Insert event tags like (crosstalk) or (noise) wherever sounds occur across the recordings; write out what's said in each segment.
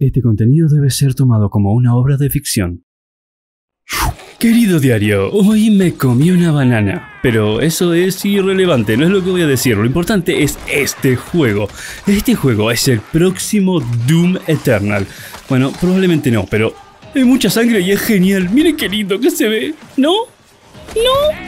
Este contenido debe ser tomado como una obra de ficción. Querido diario, hoy me comí una banana, pero eso es irrelevante, no es lo que voy a decir, lo importante es este juego. Este juego es el próximo Doom Eternal. Bueno, probablemente no, pero hay mucha sangre y es genial, miren qué lindo que se ve, ¿no? ¿No?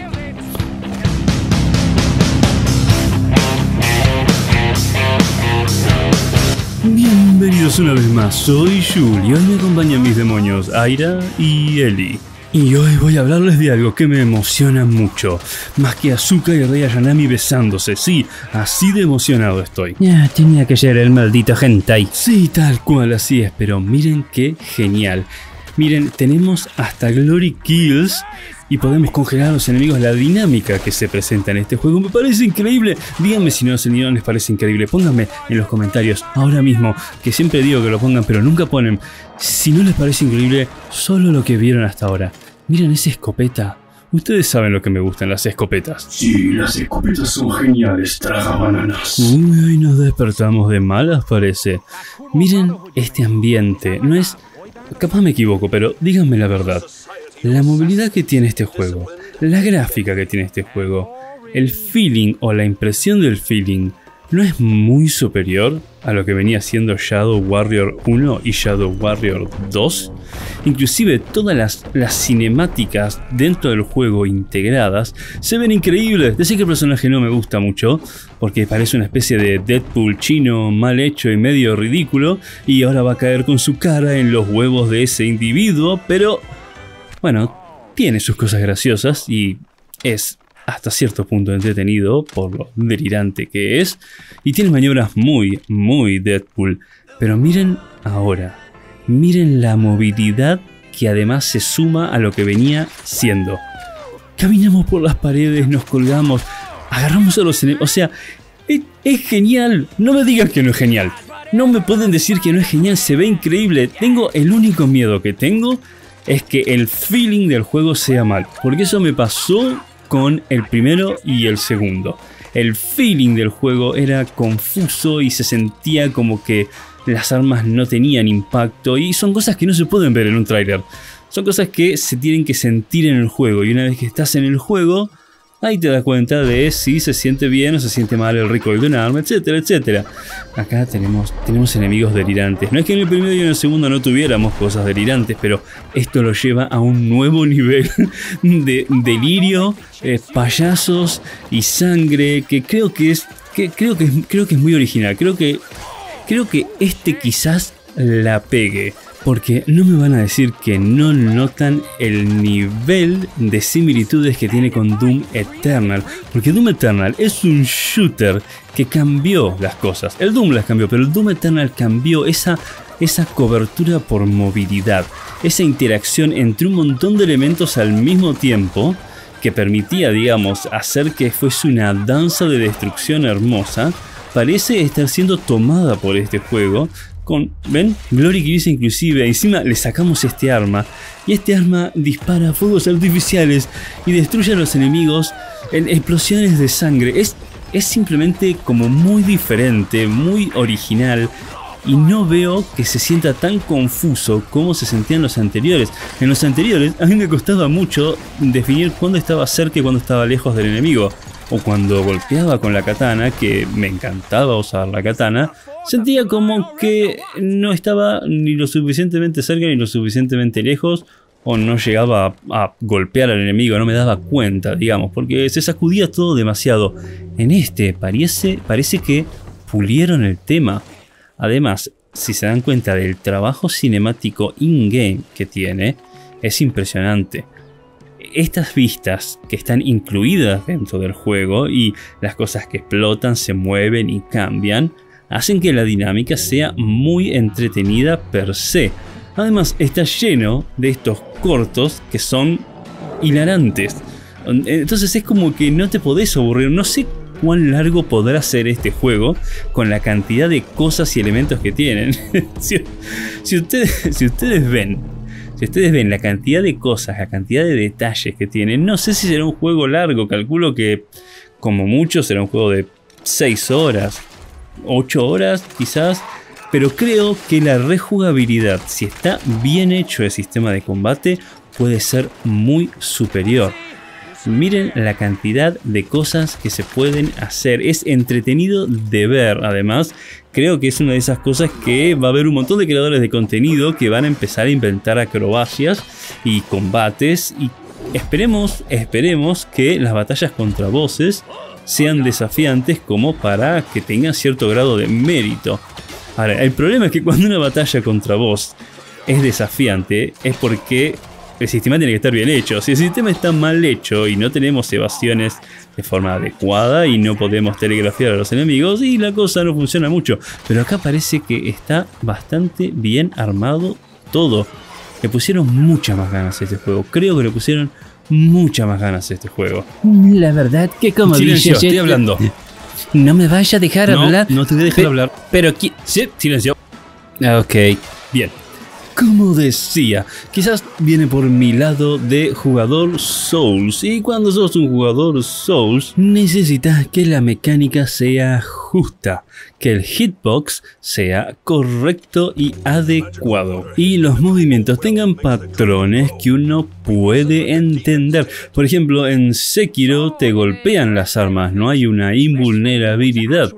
Bienvenidos una vez más, soy Jul y hoy me acompañan mis demonios, Aira y Eli. Y hoy voy a hablarles de algo que me emociona mucho, más que Azuka y Rey Ayanami besándose, sí, así de emocionado estoy. Ya, tenía que ser el maldito hentai. Sí, tal cual, así es, pero miren qué genial. Miren, tenemos hasta Glory Kills y podemos congelar a los enemigos. La dinámica que se presenta en este juego me parece increíble. Díganme si no, no les parece increíble. Pónganme en los comentarios ahora mismo, que siempre digo que lo pongan, pero nunca ponen. Si no les parece increíble, solo lo que vieron hasta ahora. Miren esa escopeta. Ustedes saben lo que me gustan las escopetas. Sí, las escopetas son geniales, traga bananas. Uy, nos despertamos de malas, parece. Miren este ambiente. No es... Capaz me equivoco, pero díganme la verdad. La movilidad que tiene este juego, la gráfica que tiene este juego, el feeling o la impresión del feeling, ¿no es muy superior a lo que venía siendo Shadow Warrior 1 y Shadow Warrior 2? Inclusive todas las, las cinemáticas dentro del juego integradas se ven increíbles. Decir que el personaje no me gusta mucho, porque parece una especie de Deadpool chino mal hecho y medio ridículo, y ahora va a caer con su cara en los huevos de ese individuo, pero bueno, tiene sus cosas graciosas y es hasta cierto punto entretenido por lo delirante que es y tiene maniobras muy, muy Deadpool. Pero miren ahora, miren la movilidad que además se suma a lo que venía siendo. Caminamos por las paredes, nos colgamos, agarramos a los enemigos, o sea, es, genial, no me digan que no es genial. No me pueden decir que no es genial, se ve increíble. Tengo el único miedo que tengo es que el feeling del juego sea mal. Porque eso me pasó con el primero y el segundo. El feeling del juego era confuso y se sentía como que las armas no tenían impacto y son cosas que no se pueden ver en un tráiler. Son cosas que se tienen que sentir en el juego y una vez que estás en el juego Ahí te das cuenta de si se siente bien o se siente mal el recoil de un arma, etcétera, etcétera. Acá tenemos, tenemos enemigos delirantes. No es que en el primero y en el segundo no tuviéramos cosas delirantes, pero esto lo lleva a un nuevo nivel (laughs) de delirio, eh, payasos y sangre que creo que es, que, creo que, creo que es muy original. Creo que, creo que este quizás la pegue porque no me van a decir que no notan el nivel de similitudes que tiene con Doom Eternal, porque Doom Eternal es un shooter que cambió las cosas. El Doom las cambió, pero el Doom Eternal cambió esa, esa cobertura por movilidad, esa interacción entre un montón de elementos al mismo tiempo que permitía, digamos, hacer que fuese una danza de destrucción hermosa, parece estar siendo tomada por este juego ¿ven? Glory Kills inclusive, encima le sacamos este arma, y este arma dispara fuegos artificiales y destruye a los enemigos en explosiones de sangre. Es, es simplemente como muy diferente, muy original, y no veo que se sienta tan confuso como se sentían los anteriores. En los anteriores a mí me costaba mucho definir cuándo estaba cerca y cuándo estaba lejos del enemigo. O cuando golpeaba con la katana, que me encantaba usar la katana, sentía como que no estaba ni lo suficientemente cerca ni lo suficientemente lejos o no llegaba a, golpear al enemigo, no me daba cuenta, digamos, porque se sacudía todo demasiado. En este parece, parece que pulieron el tema. Además, si se dan cuenta del trabajo cinemático in-game que tiene, es impresionante. Estas vistas que están incluidas dentro del juego y las cosas que explotan, se mueven y cambian, hacen que la dinámica sea muy entretenida per se. Además está lleno de estos cortos que son hilarantes. Entonces es como que no te podés aburrir. No sé cuán largo podrá ser este juego con la cantidad de cosas y elementos que tienen. (laughs) si, ustedes, si ustedes ven si ustedes ven la cantidad de cosas, la cantidad de detalles que tiene, no sé si será un juego largo, calculo que como mucho será un juego de 6 horas, 8 horas quizás, pero creo que la rejugabilidad, si está bien hecho el sistema de combate, puede ser muy superior. Miren la cantidad de cosas que se pueden hacer. Es entretenido de ver. Además, creo que es una de esas cosas que va a haber un montón de creadores de contenido que van a empezar a inventar acrobacias y combates. Y esperemos, esperemos que las batallas contra voces sean desafiantes como para que tengan cierto grado de mérito. Ahora, el problema es que cuando una batalla contra vos es desafiante es porque el sistema tiene que estar bien hecho. Si el sistema está mal hecho y no tenemos evasiones de forma adecuada y no podemos telegrafiar a los enemigos y la cosa no funciona mucho. Pero acá parece que está bastante bien armado todo. Le pusieron muchas más ganas a este juego. Creo que le pusieron muchas más ganas a este juego. La verdad que como Silencio, dices, estoy hablando. No me vayas a dejar No, hablar. no te voy a dejar Pe- hablar. Pero qui- Sí, silencio. Ok. Bien. Como decía, quizás viene por mi lado de jugador Souls. Y cuando sos un jugador Souls, necesitas que la mecánica sea justa, que el hitbox sea correcto y adecuado. Y los movimientos tengan patrones que uno puede entender. Por ejemplo, en Sekiro te golpean las armas, no hay una invulnerabilidad.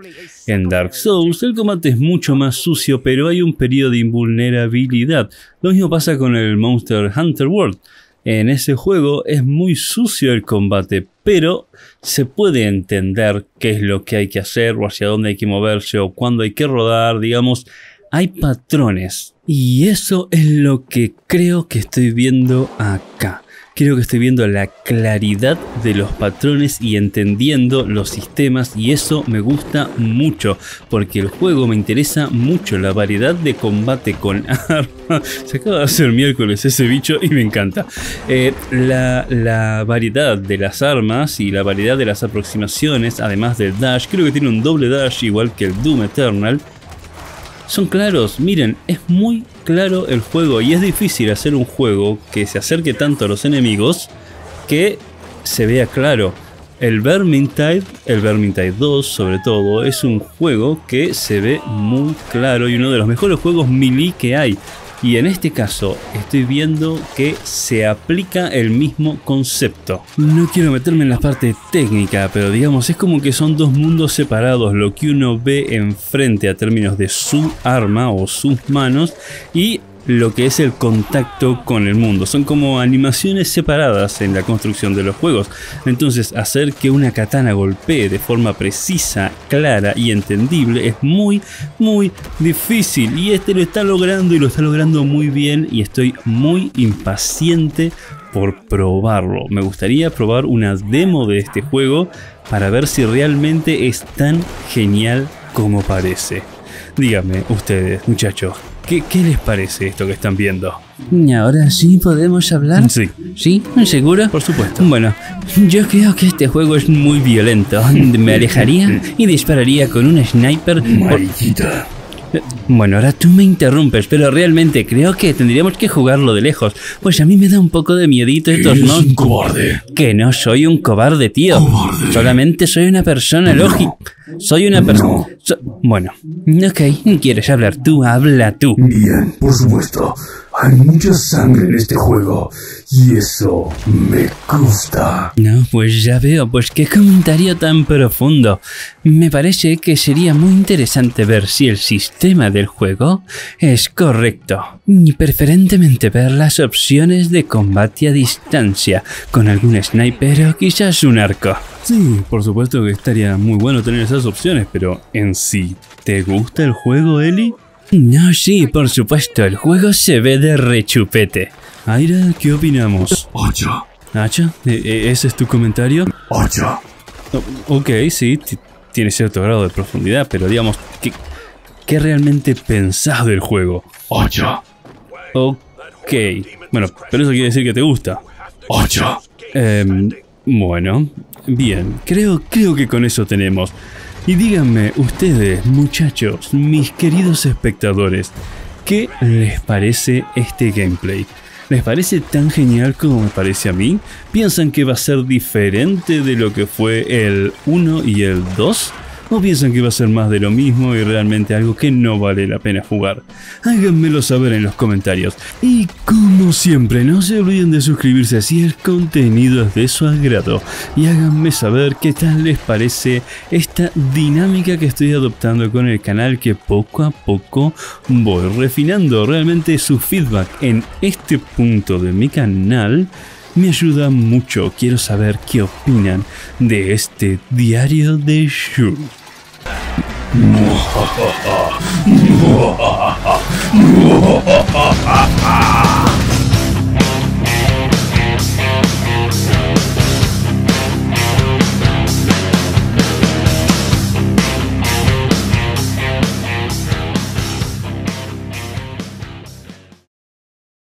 En Dark Souls el combate es mucho más sucio, pero hay un periodo de invulnerabilidad. Lo mismo pasa con el Monster Hunter World. En ese juego es muy sucio el combate, pero se puede entender qué es lo que hay que hacer o hacia dónde hay que moverse o cuándo hay que rodar, digamos, hay patrones. Y eso es lo que creo que estoy viendo acá. Creo que estoy viendo la claridad de los patrones y entendiendo los sistemas y eso me gusta mucho porque el juego me interesa mucho la variedad de combate con (laughs) arma. Se acaba de hacer miércoles ese bicho y me encanta. Eh, la, la variedad de las armas y la variedad de las aproximaciones, además del dash, creo que tiene un doble dash igual que el Doom Eternal son claros. Miren, es muy claro el juego y es difícil hacer un juego que se acerque tanto a los enemigos que se vea claro. El Vermintide, el Vermintide 2 sobre todo, es un juego que se ve muy claro y uno de los mejores juegos melee que hay. Y en este caso estoy viendo que se aplica el mismo concepto. No quiero meterme en la parte técnica, pero digamos es como que son dos mundos separados, lo que uno ve enfrente a términos de su arma o sus manos y lo que es el contacto con el mundo. Son como animaciones separadas en la construcción de los juegos. Entonces hacer que una katana golpee de forma precisa, clara y entendible es muy, muy difícil. Y este lo está logrando y lo está logrando muy bien y estoy muy impaciente por probarlo. Me gustaría probar una demo de este juego para ver si realmente es tan genial como parece. Díganme ustedes, muchachos, ¿qué, qué les parece esto que están viendo? ¿Y ahora sí podemos hablar? Sí, ¿Sí? ¿Seguro? por supuesto. Bueno, yo creo que este juego es muy violento. (laughs) Me alejaría y dispararía con un sniper. por- Mariquita. Bueno, ahora tú me interrumpes, pero realmente creo que tendríamos que jugarlo de lejos. Pues a mí me da un poco de miedito estos no. un cobarde. Que no soy un cobarde, tío. Cobarde. Solamente soy una persona lógica. Soy una persona. bueno, ok, ¿quieres hablar tú? Habla tú. Bien, por supuesto. Hay mucha sangre en este juego. Y eso me gusta. No, pues ya veo, pues qué comentario tan profundo. Me parece que sería muy interesante ver si el sistema del juego es correcto. Y preferentemente ver las opciones de combate a distancia, con algún sniper o quizás un arco. Sí, por supuesto que estaría muy bueno tener esas opciones, pero en sí, ¿te gusta el juego, Eli? No, sí, por supuesto, el juego se ve de rechupete. Aira, ¿qué opinamos? Ocha. Nacha, ¿e- e- ¿ese es tu comentario? Ocha. O- ok, sí, ti- tiene cierto grado de profundidad, pero digamos, ¿qué, qué realmente pensás del juego? Ocha. Ok, bueno, pero eso quiere decir que te gusta. Ocha. Em, bueno, bien, creo, creo que con eso tenemos. Y díganme, ustedes, muchachos, mis queridos espectadores, ¿qué les parece este gameplay? ¿Les parece tan genial como me parece a mí? ¿Piensan que va a ser diferente de lo que fue el 1 y el 2? O piensan que va a ser más de lo mismo y realmente algo que no vale la pena jugar. Háganmelo saber en los comentarios. Y como siempre, no se olviden de suscribirse si el contenido es de su agrado y háganme saber qué tal les parece esta dinámica que estoy adoptando con el canal que poco a poco voy refinando. Realmente su feedback en este punto de mi canal me ayuda mucho. Quiero saber qué opinan de este diario de Shu. ムハハハハハハハハハ